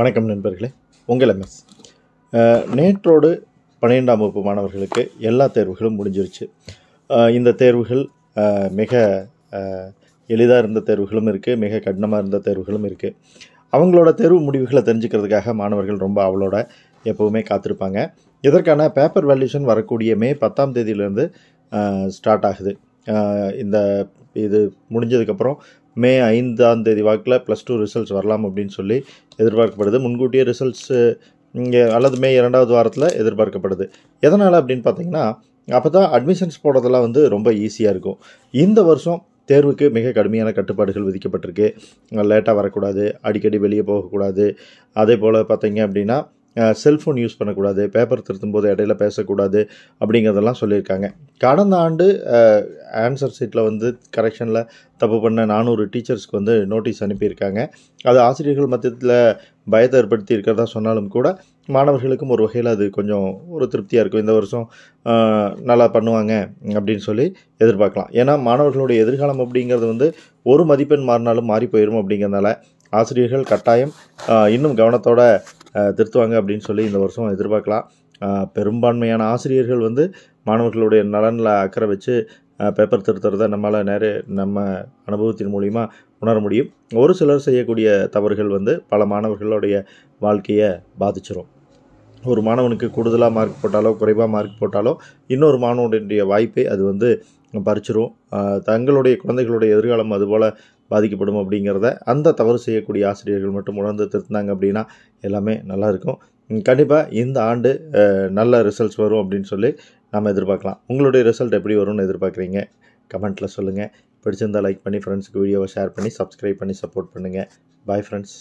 வணக்கம் நண்பர்களே உங்கள் எம்எஸ் நேற்றோடு பன்னிரெண்டாம் வகுப்பு மாணவர்களுக்கு எல்லா தேர்வுகளும் முடிஞ்சிருச்சு. இந்த தேர்வுகள் மிக எளிதாக இருந்த தேர்வுகளும் இருக்குது மிக கடினமாக இருந்த தேர்வுகளும் இருக்குது அவங்களோட தேர்வு முடிவுகளை தெரிஞ்சுக்கிறதுக்காக மாணவர்கள் ரொம்ப அவளோட எப்போவுமே காத்திருப்பாங்க. இதற்கான பேப்பர் வேல்யூஷன் வரக்கூடிய மே பத்தாம் தேதியிலேருந்து ஸ்டார்ட் ஆகுது. இந்த இது முடிஞ்சதுக்கப்புறம் மே ஐந்தாம் தேதி வாக்கில் ப்ளஸ் டூ ரிசல்ட்ஸ் வரலாம் அப்படின்னு சொல்லி எதிர்பார்க்கப்படுது. முன்கூட்டியே ரிசல்ட்ஸு இங்கே அல்லது மே இரண்டாவது வாரத்தில் எதிர்பார்க்கப்படுது. எதனால் அப்படின்னு பார்த்தீங்கன்னா அப்போ தான் அட்மிஷன்ஸ் போடுறதெல்லாம் வந்து ரொம்ப ஈஸியாக இருக்கும். இந்த வருஷம் தேர்வுக்கு மிக கடுமையான கட்டுப்பாடுகள் விதிக்கப்பட்டிருக்கு. லேட்டாக வரக்கூடாது அடிக்கடி வெளியே போகக்கூடாது. அதே போல் பார்த்தீங்க அப்படின்னா செல்ஃபோன் யூஸ் பண்ணக்கூடாது பேப்பர் திருத்தும் போது இடையில பேசக்கூடாது அப்படிங்கிறதெல்லாம் சொல்லியிருக்காங்க. கடந்த ஆண்டு ஆன்சர் சீட்டில் வந்து கரெக்ஷனில் தப்பு பண்ண நானூறு டீச்சர்ஸ்க்கு வந்து நோட்டீஸ் அனுப்பியிருக்காங்க. அது ஆசிரியர்கள் மத்தியத்தில் பயத்தை ஏற்படுத்தி இருக்கிறதா சொன்னாலும் கூட மாணவர்களுக்கும் ஒரு வகையில் அது கொஞ்சம் ஒரு திருப்தியாக இருக்கும். இந்த வருஷம் நல்லா பண்ணுவாங்க அப்படின்னு சொல்லி எதிர்பார்க்கலாம். ஏன்னா மாணவர்களுடைய எதிர்காலம் அப்படிங்கிறது வந்து ஒரு மதிப்பெண் மாறினாலும் மாறி போயிடும் அப்படிங்கிறதுனால ஆசிரியர்கள் கட்டாயம் இன்னும் கவனத்தோட திருத்துவாங்க அப்படின்னு சொல்லி இந்த வருஷம் எதிர்பார்க்கலாம். பெரும்பான்மையான ஆசிரியர்கள் வந்து மாணவர்களுடைய நலனில் அக்கறை வச்சு பேப்பர் திருத்துறத நம்மளால் நிறைய நம்ம அனுபவத்தின் மூலிமா உணர முடியும். ஒரு சிலர் செய்யக்கூடிய தவறுகள் வந்து பல மாணவர்களுடைய வாழ்க்கையை பாதிச்சிடும் ஒரு மாணவனுக்கு கூடுதலாக மார்க் போட்டாலோ குறைவாக மார்க் போட்டாலோ இன்னொரு மாணவனுடைய வாய்ப்பை அது வந்து பறிச்சிரும். தங்களுடைய குழந்தைகளுடைய எதிர்காலம் அதுபோல் பாதிக்கப்படும் அப்படிங்கிறத அந்த தவறு செய்யக்கூடிய ஆசிரியர்கள் மட்டும் உணர்ந்து திருத்தினாங்க அப்படின்னா எல்லாமே நல்லாயிருக்கும் கண்டிப்பாக இந்த ஆண்டு நல்ல ரிசல்ட்ஸ் வரும் அப்படின்னு சொல்லி நம்ம எதிர்பார்க்கலாம். உங்களுடைய ரிசல்ட் எப்படி வரும்னு எதிர்பார்க்குறீங்க? கமெண்ட்டில் சொல்லுங்கள் பிடிச்சிருந்தா லைக் பண்ணி ஃப்ரெண்ட்ஸுக்கு வீடியோவை ஷேர் பண்ணி சப்ஸ்கிரைப் பண்ணி சப்போர்ட் பண்ணுங்கள் பாய் ஃப்ரெண்ட்ஸ்